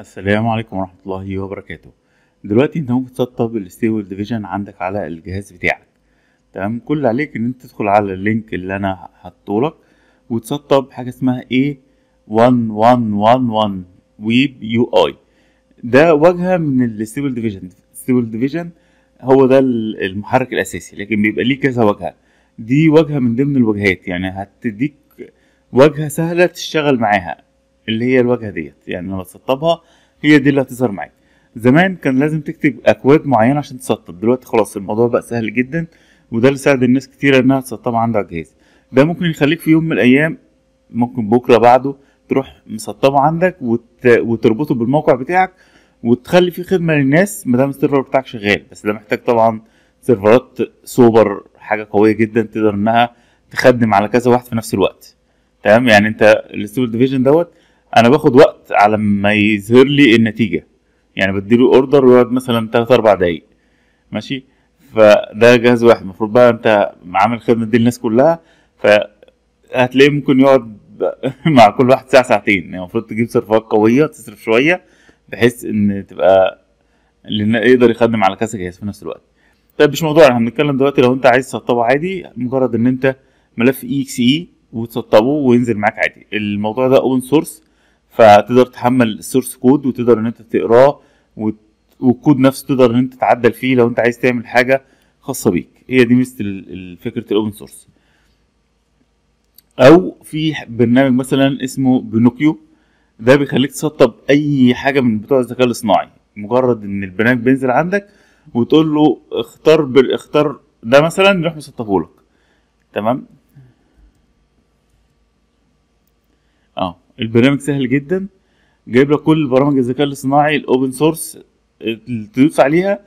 السلام عليكم ورحمة الله وبركاته. دلوقتي انت ممكن تسطب ال Stable Diffusion عندك على الجهاز بتاعك. تمام؟ كل اللي عليك ان انت تدخل على ال link اللي أنا حاطهولك وتسطب حاجة اسمها A1111 Web UI ده واجهة من ال Stable Diffusion. ال Stable Diffusion هو ده المحرك الأساسي لكن بيبقى ليه كذا واجهة. دي واجهة من ضمن الواجهات يعني هتديك واجهة سهلة تشتغل معاها. اللي هي الواجهة ديت. يعني لما تسطبها هي دي اللي هتظهر معاك. زمان كان لازم تكتب أكواد معينة عشان تسطب دلوقتي خلاص الموضوع بقى سهل جدا وده اللي ساعد الناس كتير إنها تسطبها عندها الجهاز ده ممكن يخليك في يوم من الأيام ممكن بكرة بعده تروح مسطبه عندك وت... وتربطه بالموقع بتاعك وتخلي فيه خدمة للناس ما دام السيرفر بتاعك شغال. بس ده محتاج طبعا سيرفرات سوبر حاجة قوية جدا تقدر إنها تخدم على كذا واحد في نفس الوقت. تمام؟ يعني أنت ال Stable Diffusion دوت أنا باخد وقت على ما يظهر لي النتيجة. يعني بديله order ويقعد مثلا 3 4 دقايق. ماشي؟ فده جهاز واحد. المفروض بقى انت عامل خدمة دي للناس كلها فهتلاقيه ممكن يقعد مع كل واحد ساعة ساعتين. يعني المفروض تجيب سيرفرات قوية تصرف شوية بحيث إن تبقى اللي يقدر يخدم على كذا جهاز في نفس الوقت. طيب مش موضوع. إحنا بنتكلم دلوقتي لو انت عايز تسطبه عادي مجرد إن انت ملف EXE وتسطبه وينزل معاك عادي. الموضوع ده open source فتقدر تحمل ال source code وتقدر إن أنت تقراه والكود نفسه تقدر إن أنت تعدل فيه لو أنت عايز تعمل حاجة خاصة بيك. هي دي ميزة فكرة ال open source أو في برنامج مثلا اسمه Pinokio ده بيخليك تسطب أي حاجة من بتوع الذكاء الاصطناعي. مجرد إن البرنامج بينزل عندك وتقول له اختار بالاختار ده مثلا يروح مسطبه لك تمام؟ آه. البرنامج سهل جدا. جايب لك كل برامج الذكاء الاصطناعي ال open source تدوس عليها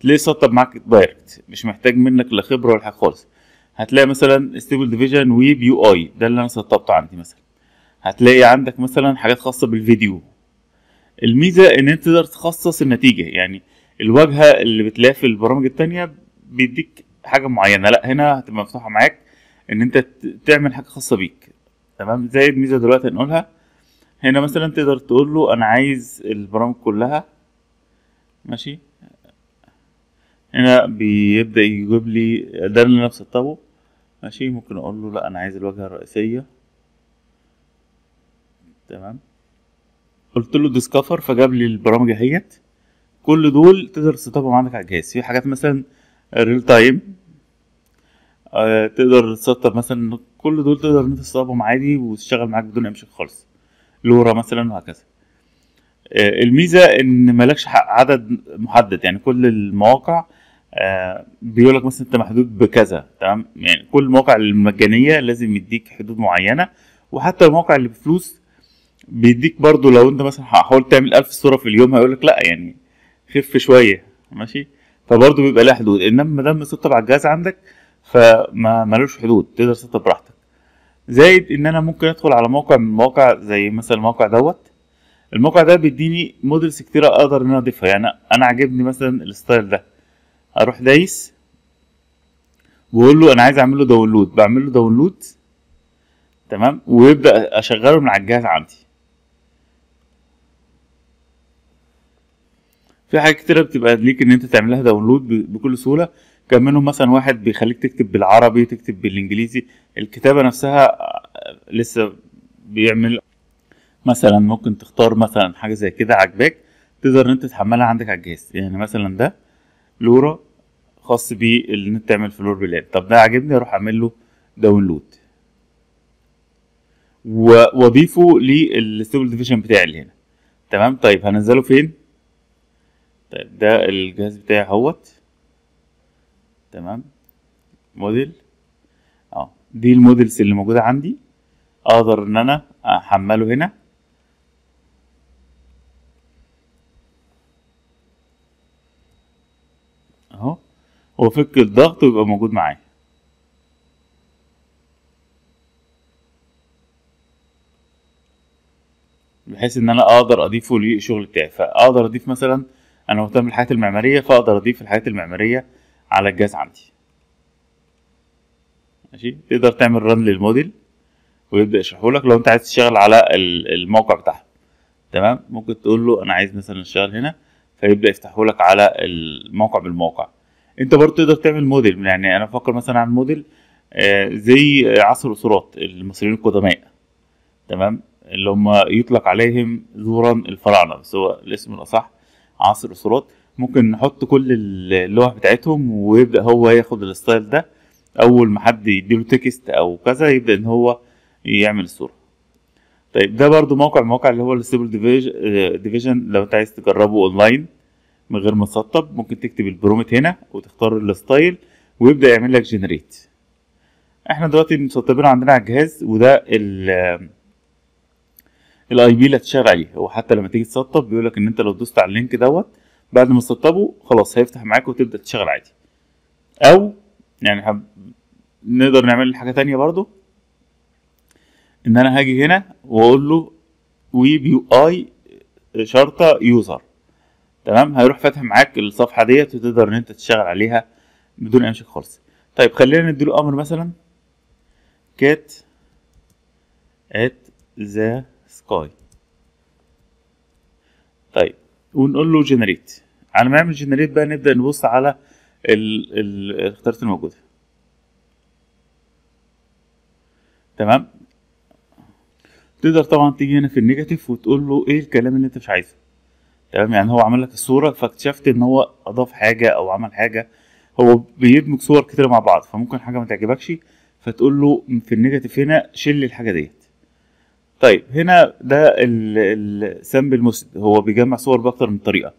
تلاقيه سطب معاك direct مش محتاج منك لا خبرة ولا حاجة خالص. هتلاقي مثلا Stable Diffusion Web UI ده اللي أنا سطبته عندي مثلا. هتلاقي عندك مثلا حاجات خاصة بالفيديو. الميزة إن أنت تقدر تخصص النتيجة يعني الواجهة اللي بتلاقيها في البرامج التانية بيديك حاجة معينة. لا هنا هتبقى مفتوحة معاك إن أنت تعمل حاجة خاصة بيك. تمام؟ زي الميزة دلوقتي هنقولها. هنا مثلا تقدر تقول له أنا عايز البرامج كلها ماشي؟ هنا بيبدأ يجيب لي ده اللي أنا مسطبه ماشي؟ ممكن أقول له لا أنا عايز الواجهة الرئيسية. تمام؟ قلت له discover فجاب لي البرامج اهيت كل دول تقدر تسطبهم عندك على الجهاز. في حاجات مثلا real time آه تقدر تسطب مثلا كل دول تقدر إن أنت تسطبهم عادي وتشتغل معاك بدون أي مشاكل خالص. LoRA مثلا وهكذا. آه الميزة إن مالكش عدد محدد يعني كل المواقع آه بيقول لك مثلا أنت محدود بكذا تمام؟ يعني كل المواقع المجانية لازم يديك حدود معينة وحتى المواقع اللي بفلوس بيديك برضو لو أنت مثلا حاولت تعمل ألف صورة في اليوم هيقول لك لأ يعني خف شوية ماشي؟ فبرضه بيبقى لها حدود. إنما ما دام مسطب على الجهاز عندك فما ملوش حدود تقدر تسطب براحتك. زائد إن أنا ممكن أدخل على موقع من المواقع زي مثلا الموقع دوت. الموقع ده بيديني موديلز كتيرة أقدر إن أنا أضيفها. يعني أنا عاجبني مثلا ال style ده. أروح دايس. واقول له أنا عايز أعمل له download بعمل له download تمام؟ ويبدأ أشغله من على الجهاز عندي. في حاجات كتيرة بتبقى ليك إن أنت تعملها download بكل سهولة. كان منهم مثلا واحد بيخليك تكتب بالعربي تكتب بالإنجليزي. الكتابة نفسها لسه بيعمل. مثلا ممكن تختار مثلا حاجة زي كده عجباك تقدر إن أنت تحملها عندك على الجهاز. يعني مثلا ده LoRA خاص بيه إن أنت تعمل floor plan طب ده عاجبني أروح أعمل له download وأضيفه لل Stable Diffusion بتاعي اللي هنا. تمام؟ طيب هنزله فين؟ طيب ده الجهاز بتاعي أهوت. تمام؟ موديل؟ آه دي الموديلز اللي موجودة عندي. أقدر إن أنا أحمله هنا. أهو. وافك الضغط ويبقى موجود معايا. بحيث إن أنا أقدر أضيفه للشغل بتاعي فاقدر أضيف مثلا أنا مهتم بالحاجات المعمارية فأقدر أضيف الحاجات المعمارية على الجهاز عندي. ماشي؟ تقدر تعمل رن للموديل ويبدأ يشرحه لك. لو انت عايز تشتغل على الموقع بتاعهم تمام؟ ممكن تقول له أنا عايز مثلا أشتغل هنا فيبدأ يفتحه لك على الموقع بالموقع. انت برضه تقدر تعمل موديل. يعني أنا بفكر مثلا عن موديل آه، زي عصر الأسرات المصريين القدماء. تمام؟ اللي هم يطلق عليهم زورا الفراعنة بس هو الاسم الأصح عصر الأسرات. ممكن نحط كل اللوح بتاعتهم ويبدأ هو ياخد ال style ده. أول ما حد يديله text أو كذا يبدأ إن هو يعمل الصورة طيب ده برضو موقع من المواقع اللي هو ال Stable Diffusion لو أنت عايز تجربه أونلاين من غير ما تسطب ممكن تكتب ال prompt هنا وتختار ال style ويبدأ يعمل لك generate إحنا دلوقتي مسطبين عندنا على الجهاز وده ال ال IP اللي هتشتغل عليه. هو حتى لما تيجي تسطب بيقول لك إن أنت لو دوست على ال link دوت بعد ما تسطبه خلاص هيفتح معاك وتبدأ تشتغل عادي. أو يعني حب... نقدر نعمل حاجة تانية برضو. إن أنا هاجي هنا وأقول له web UI شرطة user تمام؟ هيروح فاتح معاك الصفحة ديت وتقدر إن أنت تشتغل عليها بدون أي مشاكل خالص. طيب خلينا نديله أمر مثلا. cat at the sky طيب ونقول له generate على ما يعمل generate بقى نبدأ نبص على ال- ال- الاختيارات الموجودة. تمام؟ تقدر طبعا تيجي هنا في ال negative وتقول له إيه الكلام اللي أنت مش عايزه. تمام؟ يعني هو عمل لك الصورة فاكتشفت إن هو أضاف حاجة أو عمل حاجة. هو بيدمج صور كتير مع بعض فممكن حاجة ما تعجبكش فتقول له في ال negative هنا شيل الحاجة ديت. طيب. هنا ده ال sample method هو بيجمع صور بأكتر من طريقة.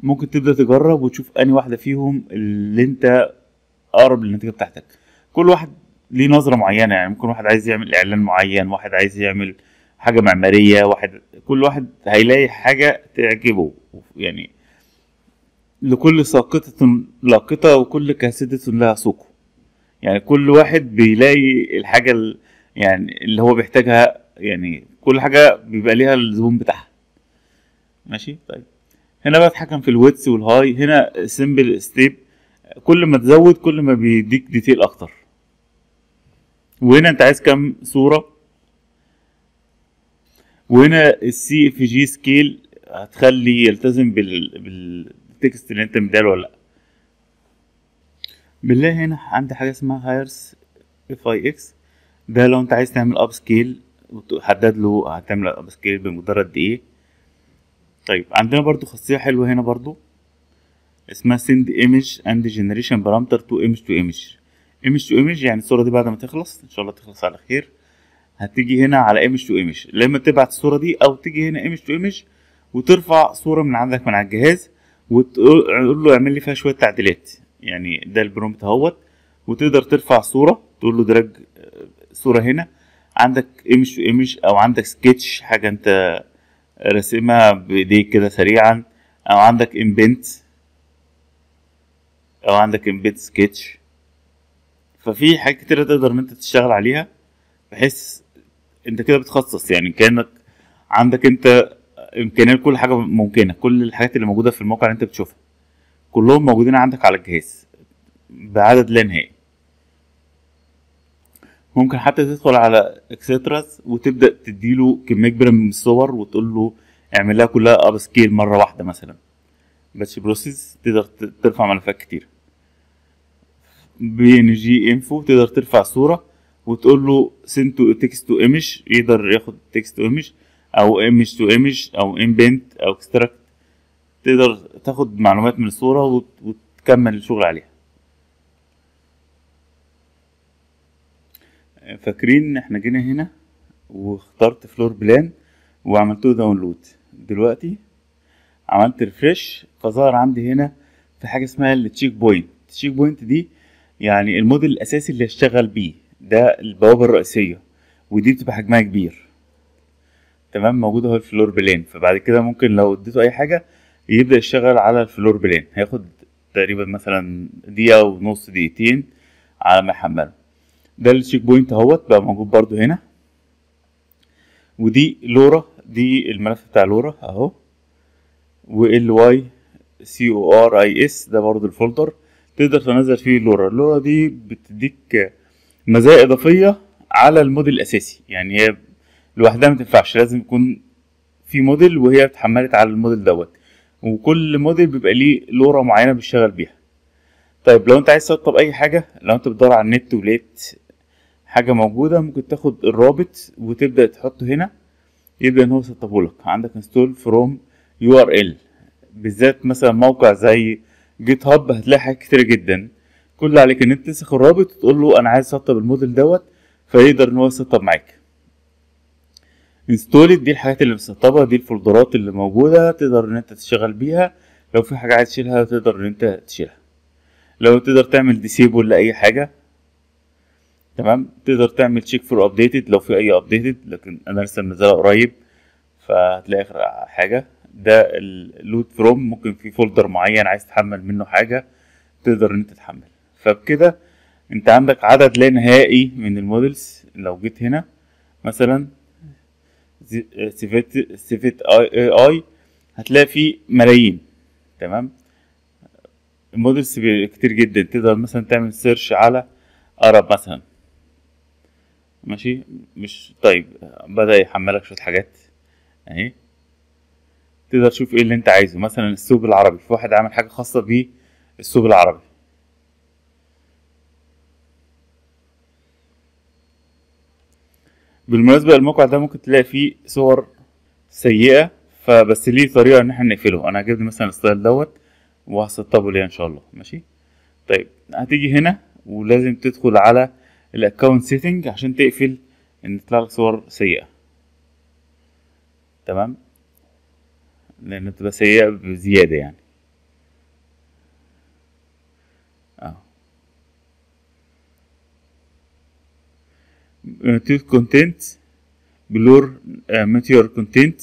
ممكن تبدأ تجرب وتشوف أنهي واحدة فيهم اللي أنت أقرب للنتيجة بتاعتك. كل واحد ليه نظرة معينة يعني ممكن واحد عايز يعمل إعلان معين واحد عايز يعمل حاجة معمارية واحد كل واحد هيلاقي حاجة تعجبه. يعني لكل ساقطة لاقطة وكل كاسدة لها سوق يعني كل واحد بيلاقي الحاجة ال- يعني اللي هو بيحتاجها يعني كل حاجة بيبقى ليها الزبون بتاعها. ماشي؟ طيب. هنا بقى اتحكم في ال width وال height. هنا sample step كل ما تزود كل ما بيديك detail أكتر. وهنا أنت عايز كام صورة؟ وهنا ال CFG scale هتخلي يلتزم بال بال text اللي أنت مديله ولا لأ. بالله هنا عندي حاجة اسمها hires fix ده لو أنت عايز تعمل upscale وتحدد له هتعمل upscale بمقدار قد إيه طيب عندنا برضو خاصية حلوة هنا برضو اسمها send image and generation parameter to image to image. image to image يعني الصورة دي بعد ما تخلص إن شاء الله تخلص على خير هتيجي هنا على image to image لما تبعت الصورة دي أو تيجي هنا image to image وترفع صورة من عندك من على الجهاز وتقول له اعمل لي فيها شوية تعديلات. يعني ده ال prompt أهوت وتقدر ترفع صورة تقول له drag صورة هنا عندك image image أو عندك سكتش حاجة أنت راسمها بإيديك كده سريعا. أو عندك inpaint أو عندك inpaint sketch ففي حاجات كتيرة تقدر إن أنت تشتغل عليها بحيث أنت كده بتخصص. يعني كأنك عندك أنت امكانيه كل حاجة ممكنة. كل الحاجات اللي موجودة في الموقع اللي أنت بتشوفها كلهم موجودين عندك على الجهاز بعدد لا نهائي. ممكن حتى تدخل على extras وتبدأ تديله كمية كبيرة من الصور وتقول له اعمل لها كلها upscale مرة واحدة مثلا. batch process تقدر ترفع ملفات كتير. PNG info تقدر ترفع صورة وتقول له send to text to image يقدر ياخد text to image أو image to image أو inpaint أو extras. تقدر تاخد معلومات من الصورة وت- وتكمل الشغل عليها. فاكرين إحنا جينا هنا واخترت floor plan وعملت له download دلوقتي عملت refresh فظهر عندي هنا في حاجة اسمها ال checkpoint ال checkpoint دي يعني الموديل الأساسي اللي هشتغل بيه. ده البوابة الرئيسية. ودي بتبقى حجمها كبير. تمام؟ موجود أهو ال floor plan فبعد كده ممكن لو اديته أي حاجة يبدأ يشتغل على ال floor plan هياخد تقريبا مثلا دقيقة ونص دقيقتين على ما يحمله. ده ال checkpoint اهوت بقى موجود برضو هنا. ودي LoRA دي الملف بتاع LoRA اهو. وال واي سي أو ار اي اس ده برضو ال folder. تقدر تنزل فيه LoRA. ال LoRA دي بتديك مزايا إضافية على الموديل الأساسي. يعني هي لوحدها ما تنفعش لازم يكون في موديل وهي اتحملت على الموديل دوت. وكل موديل بيبقى ليه LoRA معينة بيشتغل بيها. طيب لو انت عايز تسطب أي حاجة لو انت بتدور على النت ولقيت حاجة موجودة ممكن تاخد الرابط وتبدأ تحطه هنا يبدأ إن هو يسطبه لك. عندك install from URL بالذات مثلا موقع زي GitHub هتلاقي حاجات كتير جدا. كل اللي عليك إن أنت تنسخ الرابط وتقول له أنا عايز أسطب الموديل دوت فيقدر إن هو يسطب معاك. installed دي الحاجات اللي مسطبة دي الفولدرات اللي موجودة تقدر إن أنت تشتغل بيها. لو في حاجة عايز تشيلها تقدر إن أنت تشيلها. لو تقدر تعمل disable لأي حاجة. تمام؟ تقدر تعمل check for updated لو في أي updated لكن أنا لسه منزلها قريب فهتلاقي آخر حاجة. ده ال load from ممكن في folder معين عايز تحمل منه حاجة تقدر إن أنت تحمل. فبكده أنت عندك عدد لا نهائي من ال models لو جيت هنا مثلا Civit Civit AI هتلاقي فيه ملايين. تمام؟ ال models كتير جدا. تقدر مثلا تعمل search على أرب مثلا. ماشي؟ مش طيب بدأ يحملك شوية حاجات اهي. تقدر تشوف إيه اللي انت عايزه. مثلا السوق العربي في واحد عامل حاجة خاصة بالسوق العربي بالمناسبة الموقع ده ممكن تلاقي فيه صور سيئة فبس ليه طريقة إن إحنا نقفله. أنا هجيب مثلا ال style دوت وهسطبه ليه إن شاء الله. ماشي؟ طيب هتيجي هنا ولازم تدخل على ال account setting عشان تقفل إن يطلع لك صور سيئة. تمام؟ لأن بتبقى سيئة بزيادة يعني. آه. mature content blur mature content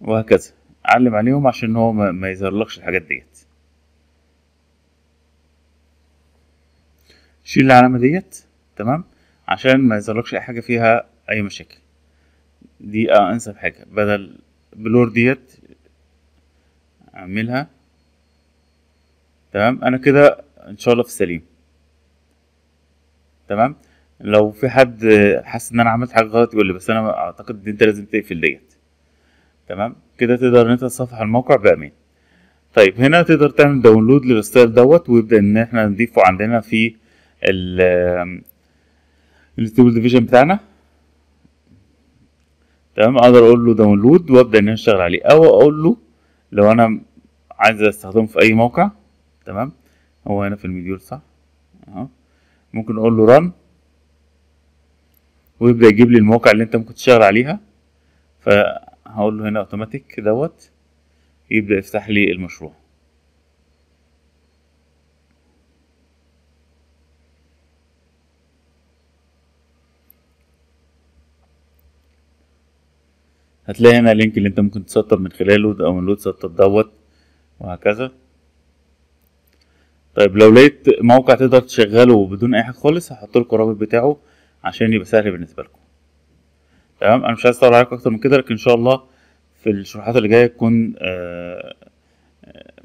وهكذا. علم عليهم عشان هو ما, يظهرلكش الحاجات ديت. شيل العلامة ديت. تمام؟ عشان ما يظهرلكش أي حاجة فيها أي مشاكل. دي آه أنسب حاجة. بدل blur ديت أعملها. تمام؟ أنا كده إن شاء الله في السليم. تمام؟ لو في حد حاسس إن أنا عملت حاجة غلط يقول لي بس أنا أعتقد إن أنت لازم تقفل ديت. تمام؟ كده تقدر إن أنت تصفح الموقع بأمان. طيب هنا تقدر تعمل download لل style دوت ويبدأ إن إحنا نضيفه عندنا في ال Stable Diffusion بتاعنا. تمام؟ أقدر أقول له download وابدا ان أنا اشتغل عليه. أو أقول له لو أنا عايز استخدمه في اي موقع. تمام؟ هو هنا في المديول صح؟ اهو. ممكن أقول له run ويبدأ يجيب لي المواقع اللي انت ممكن تشتغل عليها. فهقول له هنا اوتوماتيك دوت. يبدأ يفتح لي المشروع. هتلاقي هنا ال link اللي انت ممكن تسطب من خلاله download سطب دوت وهكذا. طيب لو لقيت موقع تقدر تشغله بدون أي حاجة خالص هحط لكم الرابط بتاعه عشان يبقى سهل بالنسبة لكم. تمام؟ أنا مش عايز أطول عليكم أكتر من كده لكن إن شاء الله في الشروحات اللي جاية تكون آه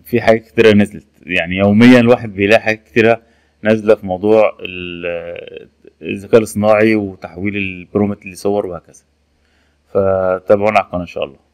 في حاجات كتيرة نزلت. يعني يوميا الواحد بيلاقي حاجات كتيرة نازلة في موضوع الذكاء الاصطناعي وتحويل البرومت لصور وهكذا. فتابعونا على القناه إن شاء الله.